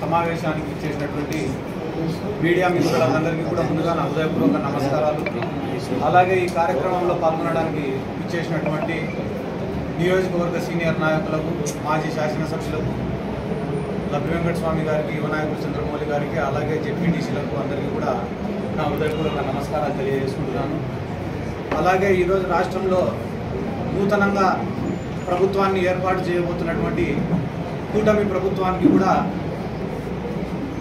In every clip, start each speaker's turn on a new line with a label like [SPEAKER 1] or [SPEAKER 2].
[SPEAKER 1] సమావేశానికి ఇచ్చేసినటువంటి మీడియా మిత్రులందరికీ కూడా ముందుగా నా హృదయపూర్వక నమస్కారాలు. అలాగే ఈ కార్యక్రమంలో పాల్గొనడానికి ఇచ్చేసినటువంటి నియోజకవర్గ సీనియర్ నాయకులకు మాజీ శాసనసభ్యులకు లబ్బి వెంకటస్వామి గారికి యువనాయకుడు చంద్రమౌళి గారికి అలాగే జెడ్పీటీసీలకు అందరికీ కూడా నా హృదయపూర్వక నమస్కారాలు తెలియజేసుకుంటున్నాను. అలాగే ఈరోజు రాష్ట్రంలో నూతనంగా ప్రభుత్వాన్ని ఏర్పాటు చేయబోతున్నటువంటి కూటమి ప్రభుత్వానికి కూడా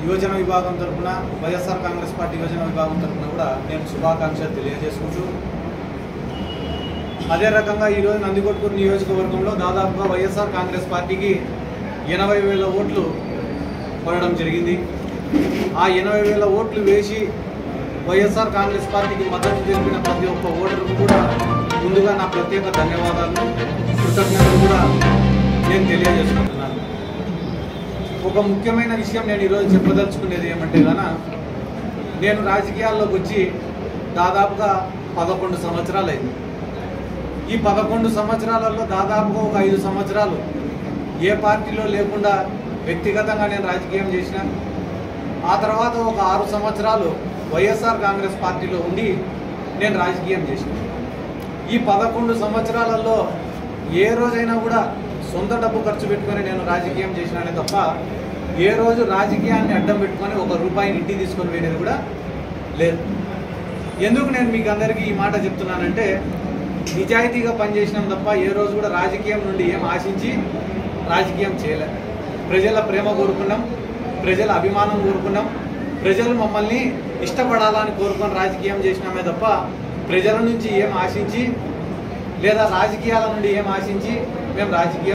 [SPEAKER 1] యువజన విభాగం తరఫున వైఎస్ఆర్ కాంగ్రెస్ పార్టీ యువజన విభాగం తరఫున కూడా నేను శుభాకాంక్షలు తెలియజేసుకుంటూ అదే రకంగా ఈరోజు నందికొట్కూరు నియోజకవర్గంలో దాదాపుగా వైఎస్ఆర్ కాంగ్రెస్ పార్టీకి ఎనభై వేల ఓట్లు పడడం జరిగింది. ఆ ఎనభై వేల ఓట్లు వేసి వైఎస్ఆర్ కాంగ్రెస్ పార్టీకి మద్దతు తెలిపిన ప్రతి ఒక్క ఓటర్కు కూడా ముందుగా నా ప్రత్యేక ధన్యవాదాలు కృతజ్ఞతలు కూడా నేను తెలియజేసుకుంటున్నాను. ఒక ముఖ్యమైన విషయం నేను ఈరోజు చెప్పదలుచుకునేది ఏమంటే గాన నేను రాజకీయాల్లోకి వచ్చి దాదాపుగా పదకొండు సంవత్సరాలు అయింది ఈ పదకొండు సంవత్సరాలలో దాదాపుగా ఒక ఐదు సంవత్సరాలు ఏ పార్టీలో లేకుండా వ్యక్తిగతంగా నేను రాజకీయం చేసిన ఆ తర్వాత ఒక ఆరు సంవత్సరాలు వైఎస్ఆర్ కాంగ్రెస్ పార్టీలో ఉండి నేను రాజకీయం చేసిన. ఈ పదకొండు సంవత్సరాలలో ఏ రోజైనా కూడా సొంత డబ్బు ఖర్చు పెట్టుకొని నేను రాజకీయం చేసినానే తప్ప ఏ రోజు రాజకీయాన్ని అడ్డం పెట్టుకొని ఒక రూపాయిని ఇంటికి తీసుకొని పోయినది కూడా లేదు. ఎందుకు నేను మీకు అందరికీ ఈ మాట చెప్తున్నానంటే నిజాయితీగా పనిచేసినాం తప్ప ఏ రోజు కూడా రాజకీయం నుండి ఏం ఆశించి రాజకీయం చేయలే. ప్రజల ప్రేమ కోరుకున్నాం ప్రజల అభిమానం కోరుకున్నాం ప్రజలు మమ్మల్ని ఇష్టపడాలని కోరుకొని రాజకీయం చేసినామే తప్ప ప్రజల నుంచి ఏం ఆశించి లేదా రాజకీయాల నుండి ఏం ఆశించి మేము రాజకీయం